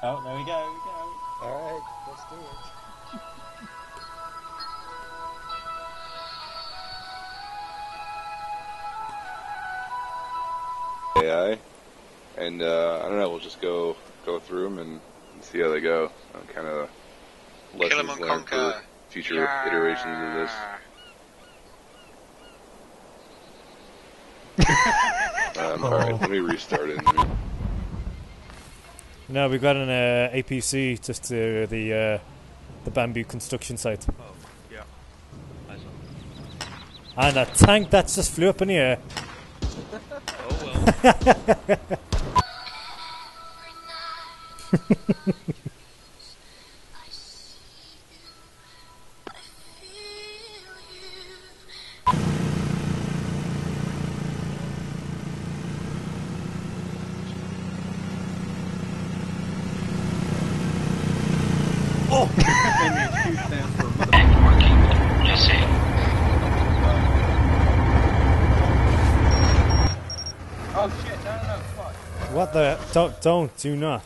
Oh, there we go, we go. Alright, let's do it. AI, and uh, I don't know. We'll just go go through them and, and see how they go. Uh, kind of Kill 'em lessons and learned for future iterations of this. Um, All right, let me restart it. No, we've got an uh, APC just to the uh, the bamboo construction site. Oh, yeah. Nice. And a tank that just flew up in the air. Oh well. Oh shit, no, no, no, fuck. What the? Don't, don't, do not.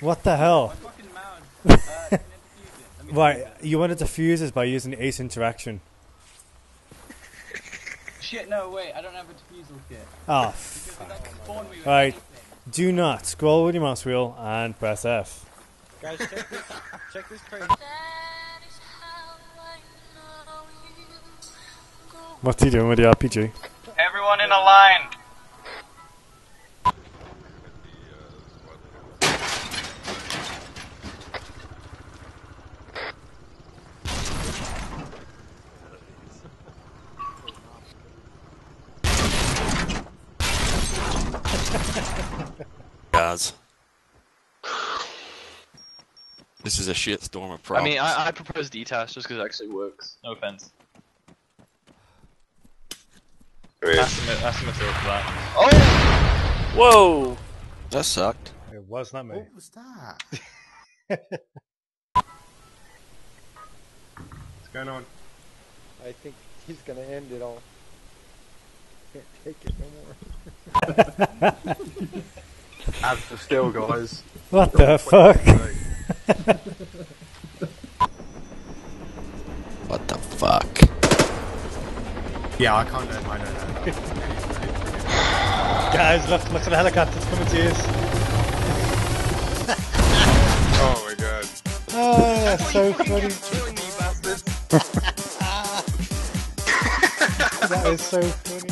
What the hell? my fucking mount. Uh, I defuse it? Let me Right, you want to defuse this by using Ace Interaction. Shit, no, wait, I don't have a defusal kit. Ah, fuck. it doesn't spawn me with Right. do not scroll with your mouse wheel and press F. Guys, check this, check this train. What's he doing with the RPG? Everyone in a line! guys. This is a shit storm of problems. I mean, I, I propose D-Task just because it actually works. No offense. Wait, Ask him, ask him a throw for that. Oh! Whoa! That sucked. It was not me. What was that? What's going on? I think he's gonna end it all. Can't take it no more. Abs are still, guys. What the fuck? What the fuck? Yeah, I can't let I know that. Guys, look, look at the helicopters coming to you. oh my god. Ah, oh, that's so funny. Killing me, bastards! That is so funny.